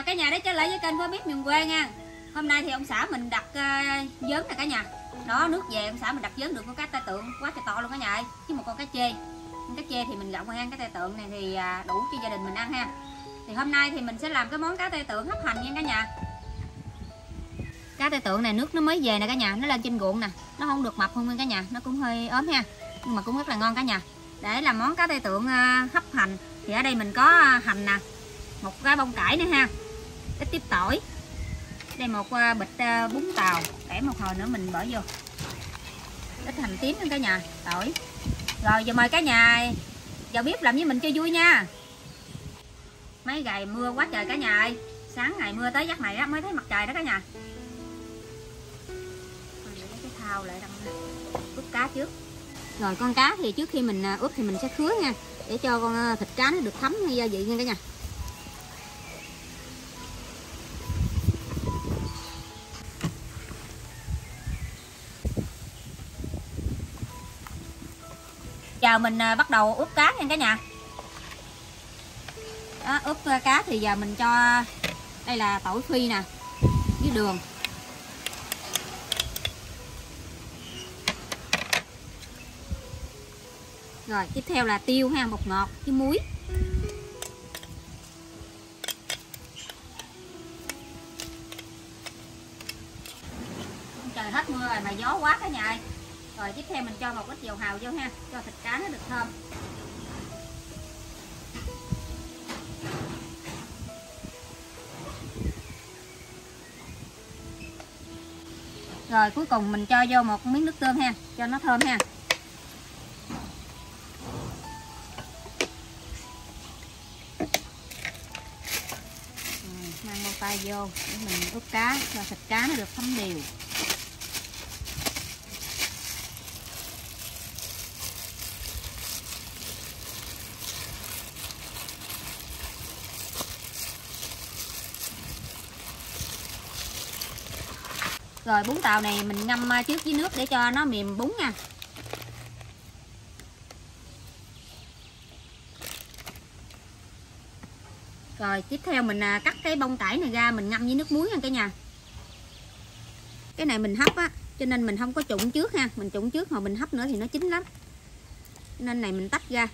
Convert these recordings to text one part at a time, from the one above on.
chào cả nhà đã trở lại với kênh với biết miền quê nha. Hôm nay thì ông xã mình đặt uh, nè cả nhà. Đó nước về ông xã mình đặt dớn được con cá tai tượng quá trời to luôn cả nhà ơi. Chứ một con cá chê. Con cá chê thì mình rộng ăn cái tai tượng này thì uh, đủ cho gia đình mình ăn ha. Thì hôm nay thì mình sẽ làm cái món cá tai tượng hấp hành nha cả nhà. Cá tai tượng này nước nó mới về nè cả nhà nó lên trên ruộng nè. Nó không được mập không nha cả nhà nó cũng hơi ốm ha. Nhưng mà cũng rất là ngon cả nhà. Để làm món cá tai tượng uh, hấp hành thì ở đây mình có à, hành nè một cái bông cải nữa ha ít tiếp tỏi. Đây, một à, bịch à, bún tàu. Để một hồi nữa mình bỏ vô. Ít hành tím nữa cả nhà. Tỏi. Rồi, giờ mời cả nhà. Vào bếp làm với mình cho vui nha. Mấy ngày mưa quá trời cả nhà ơi. Sáng ngày mưa tới giấc này á, mới thấy mặt trời đó cả nhà. Lấy cái thao lại ướp cá trước. Rồi, con cá thì trước khi mình à, ướp thì mình sẽ khứa nha. Để cho con thịt cá nó được thấm gia vị nha cả nhà. Giờ mình à, bắt đầu ướp cá nha cả nhà. Đó, ướp à, cá thì giờ mình cho đây là tỏi phi nè với đường. Rồi tiếp theo là tiêu ha bột ngọt với muối. Trời hết mưa rồi mà gió quá cả nhà ơi rồi, tiếp theo mình cho một ít dầu hào vô ha, cho thịt cá nó được thơm. Rồi, cuối cùng mình cho vô một miếng nước tương ha, cho nó thơm ha. Mang một tay vô để mình ướp cá cho thịt cá nó được thấm đều. Rồi, bún tàu này mình ngâm à, trước với nước để cho nó mềm bún nha. Rồi, tiếp theo mình à, cắt cái bông cải này ra, mình ngâm với nước muối nha cả nhà. Cái này mình hấp á, cho nên mình không có trụng trước ha. Mình trụng trước, mà mình hấp nữa thì nó chín lắm. Nên này mình tách ra.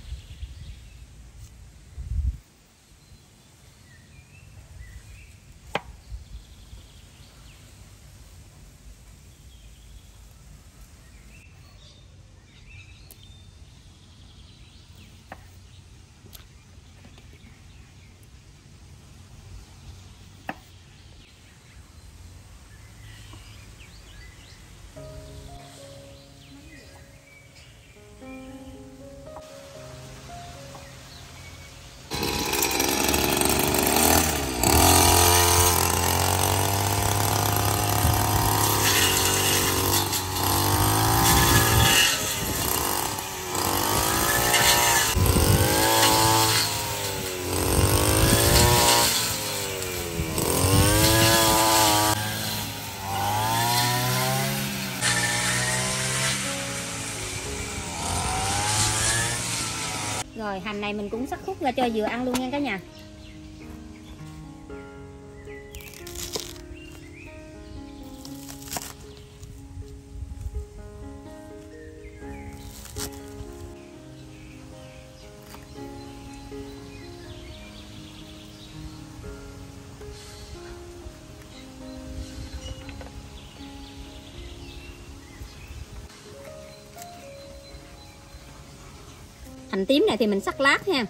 Rồi, hành này mình cũng sắc khúc ra cho vừa ăn luôn nha cả nhà. Hành tím này thì mình sắc lát ha.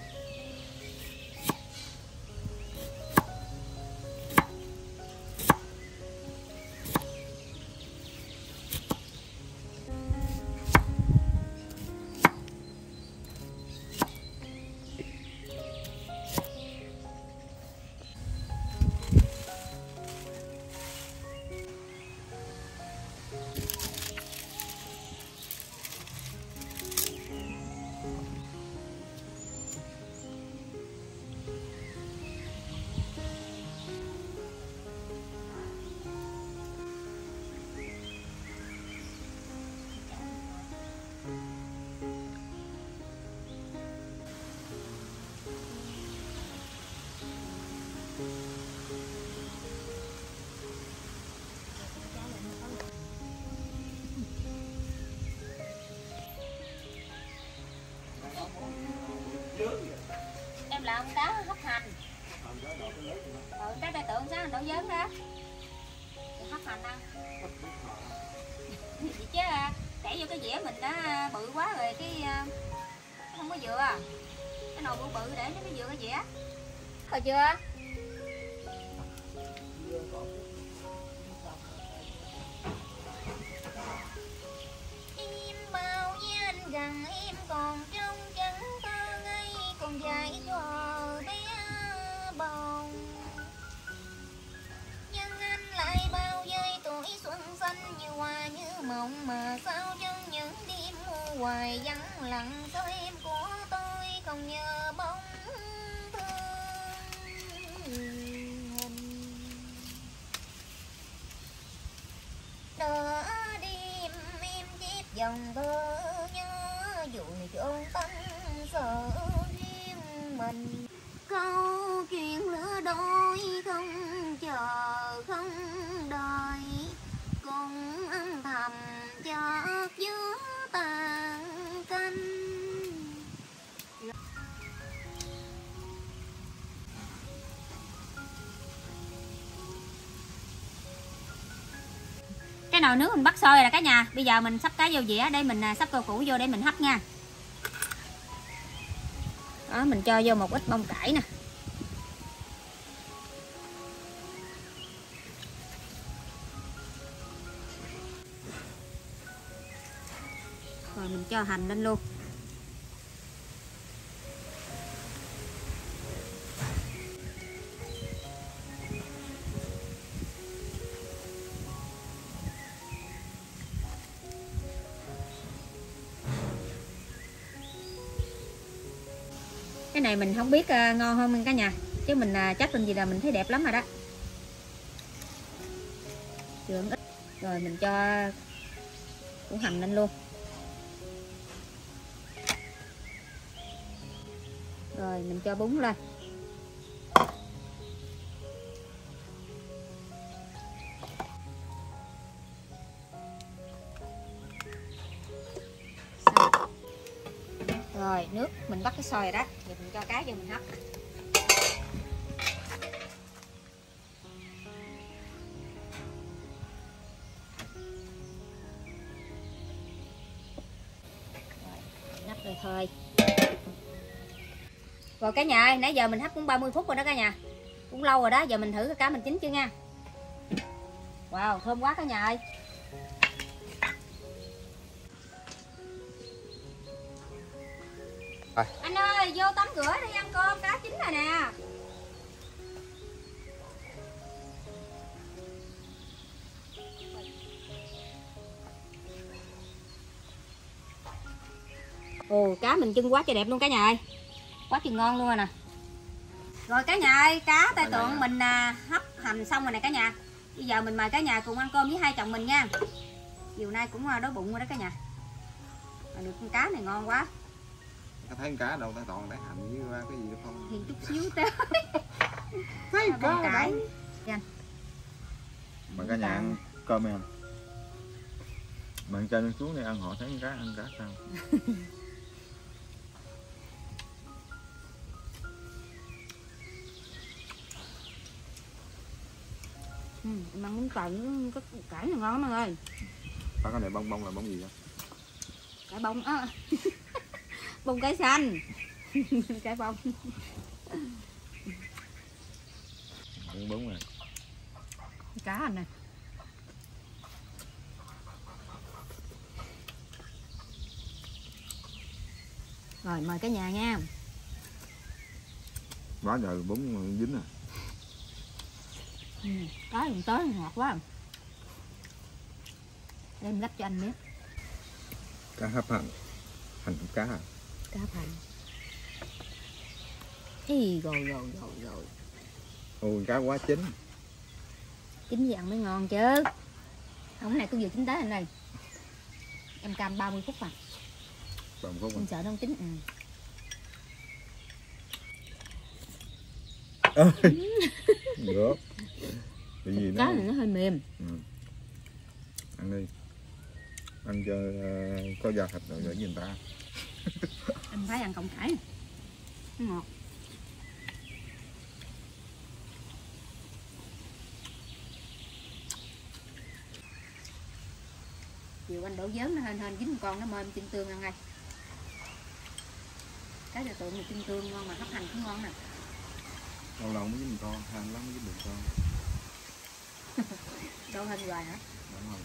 Có dừa à? cái nồi bự bự để nó cái dừa cái dĩa rồi chưa? Em bao với rằng em còn trong trắng thơ ngây, còn dài cho bé bồng. Nhưng anh lại bao giây tuổi xuân xanh như hoa như mộng mà sao chân hoài vắng lặng cho em của tôi không nhớ bóng thương hình đỡ đêm em chép dòng thơ nhớ vùi chôn tâm sợ riêng mình. Câu chuyện lứa đôi không nồi nước mình bắt sôi rồi cả nhà. Bây giờ mình sắp cá vô dĩa để mình à, sắp rau củ vô để mình hấp nha. Đó, mình cho vô một ít bông cải nè. Rồi mình cho hành lên luôn. Cái này mình không biết ờ, ngon không cả nhà. Chứ mình à, chắc lên gì là mình thấy đẹp lắm rồi đó. Trường ít. Rồi mình cho củ hành lên luôn. Rồi mình cho bún lên. Rồi nước mình bắt cái sôi đó. Thì mình cho cá vô mình hấp. Nắp rồi thôi. Rồi cả nhà ơi, nãy giờ mình hấp cũng 30 phút rồi đó cả nhà. Cũng lâu rồi đó giờ mình thử cái cá mình chín chưa nha. Wow thơm quá cả nhà ơi. Rồi. anh ơi vô tắm rửa đi ăn cơm cá chín rồi nè. Ồ cá mình trưng quá trời đẹp luôn cả nhà ơi quá trời ngon luôn rồi nè. Rồi cả nhà ơi cá tay tượng mình à, hấp hành xong rồi nè cả nhà bây giờ mình mời cả nhà cùng ăn cơm với hai chồng mình nha. Chiều nay cũng à, đói bụng rồi đó cả nhà mà được con cá này ngon quá có thấy con cá đâu ta toàn để hành với qua cái gì được không? Thì chút xíu tới. Thấy bông cải. mà cả nhà ăn cơm em bạn cho nó xuống đi ăn họ thấy con cá ăn cá sao? Ừ, em ăn bún cải có cải này ngon anh ơi ba cái này bông bông là bông gì đó cải bông á bông cải xanh. Cải bông. Bún bún này cá anh nè rồi mời cả nhà nha. Quá trời bún dính à? Ừ, cá còn tới ngọt quá. Em lắp cho anh biết. Cá hấp hành. Hành cá à cá thành Ý, rồi rồi rồi rồi. Ôi cá quá chín. Chín vàng mới ngon chứ. Không cái này tôi vừa chín tới anh đây em cam 30 phút mà bằng phút em sợ nó không chín. Ừ. được. Cái gì cá này nó hơi mềm. Ăn đi. Ăn cho ờ, có da thịt rồi để người ta em phải ăn cọng cải. Nó ngọt. Chiều anh đổ dớn nó hên hên dính con nó mơm chim tương ăn ngay. Cái trà tượng chim tương ngon mà hấp hành cũng ngon nè. Lâu lâu mới dính con, hàng lắm mới dính được con. Đâu hình hoài hả? Đúng rồi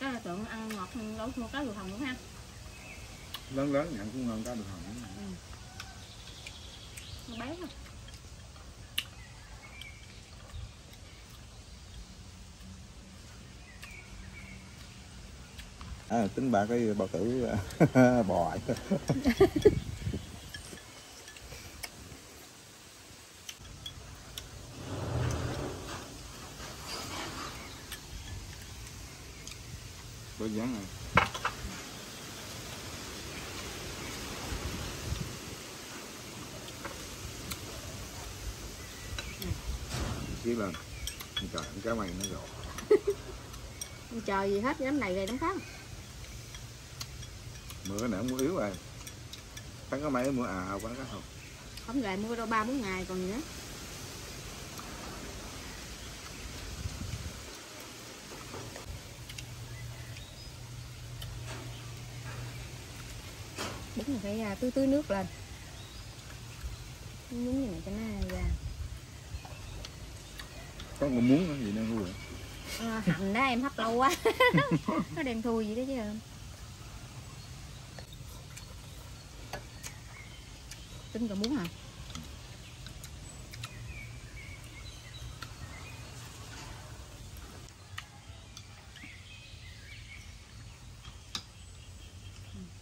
Cái là tượng ăn ngọt lẩu chua cá ruột hồng nữa ha. Lớn lớn nhận cũng ngon cá được hồng nữa. nó bé thôi à, tính ba cái bao tử bò xí lên. Trời cái mày nó rồi không chờ gì hết đám này về đám khác mưa cái này không yếu rồi. Bán có mấy mưa à bán cái không? Không gài mua đâu ba bốn ngày còn gì nữa. Bún này phải à, tưới tưới nước lên. Nhúng như này cho nó ra có còn muốn cái gì đang vui à, hành đó em hấp lâu quá. Nó đen thui gì đó chứ. Tính còn muốn hả?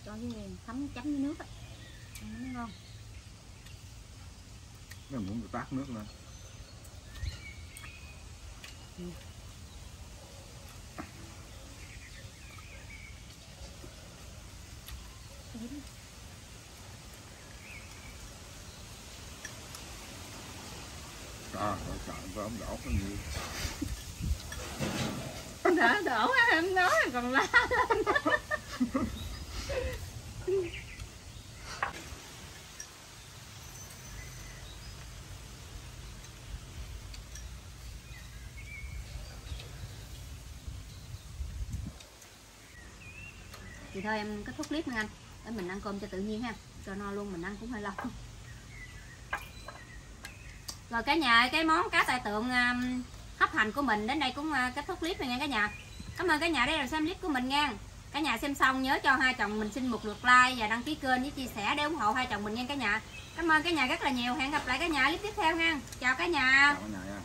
Cho với thấm chấm với nước á. Ăn nó ngon. Nó muốn tát nước lên à rồi trời có ông đổ cái gì? Đỡ đổ em nói còn la thì thôi em kết thúc clip nha anh. Để mình ăn cơm cho tự nhiên ha. Cho no luôn mình ăn cũng hơi lâu rồi cả nhà cái món cá tài tượng um, hấp hành của mình đến đây cũng uh, kết thúc clip rồi nha cả nhà. Cảm ơn cả nhà đã xem clip của mình nha. Cả nhà xem xong nhớ cho hai chồng mình xin một lượt like và đăng ký kênh với chia sẻ để ủng hộ hai chồng mình nha cả nhà. Cảm ơn cả nhà rất là nhiều. Hẹn gặp lại cả nhà clip tiếp theo nha chào cả nhà. Chào cả nhà.